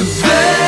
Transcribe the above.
Cause